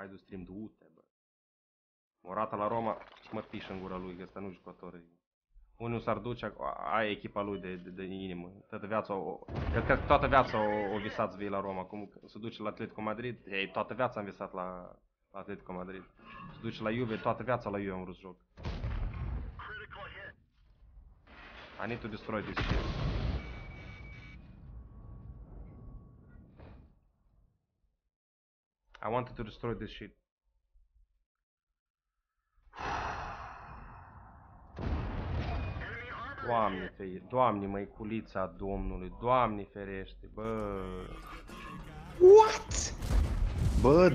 Hai de stream, du-te, bă. Morata la Roma, mă piș în gura lui, că ăsta nu jucător. Unul s-ar duce, ac- aia e echipa lui de, de, de inimă. Toată viața, o, el cred că toată viața o, o visat să vie la Roma. Cum se duce la Atletico Madrid, ei, toată viața am visat la, la Atletico Madrid. Se duce la Juve, toată viața la Juve am vrut să joc. I need to destroy this shit. I wanted to destroy this shit. Doamne, fei, Doamne, măiculița Domnului, Doamne ferește, bă. What? Bă,